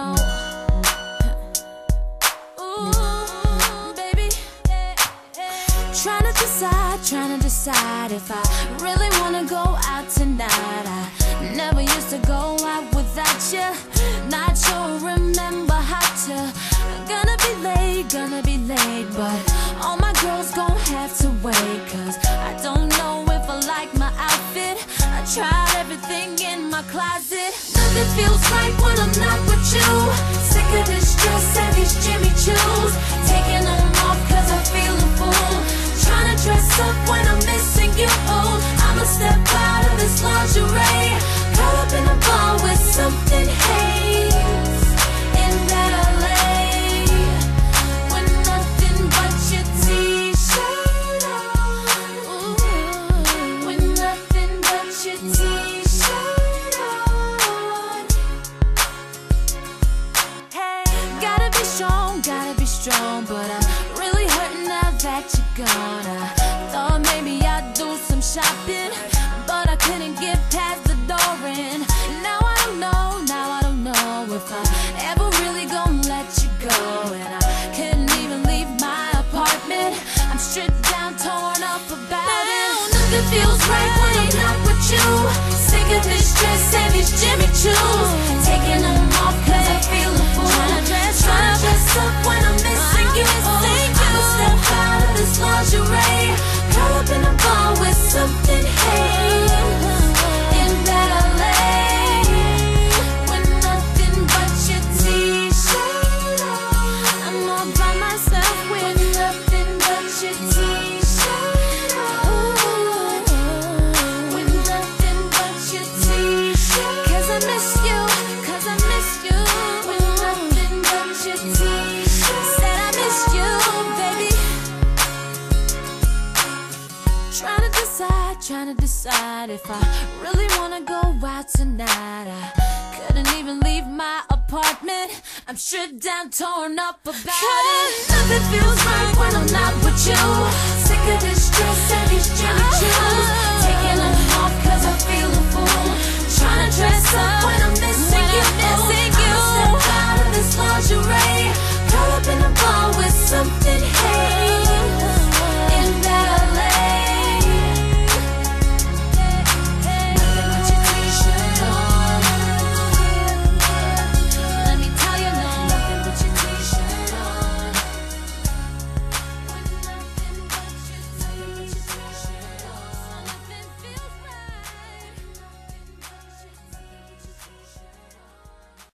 know. Ooh, baby. Trying to decide, trying to decide if I really wanna go out tonight. I never used to go out without you. Not sure, remember how to. Gonna be late, gonna be late, but all my girls gon' have to wait. Cause I don't know if I like my outfit. I tried everything in my closet. Nothing feels right lingerie. Caught up in a bar with something haze. In LA. With nothing but your t-shirt on. With nothing but your t-shirt on. Hey, gotta be strong, gotta be strong, but I'm really hurting now that you're gone. I thought maybe I'd do some shopping, down, torn up about it. Nothing feels right when I'm not with you. Sick of this dress and these Jimmy Choos. Taking them off cause I feel a fool. Tryna dress, tryna dress up when I'm missing you. I'ma step out of this lingerie. Caught up in a bar with something haze. In LA. With trying to decide if I really wanna go out tonight. I couldn't even leave my apartment. I'm stripped down, torn up about it. Nothing feels right when I'm not with you. Sick of this dress and these Choos.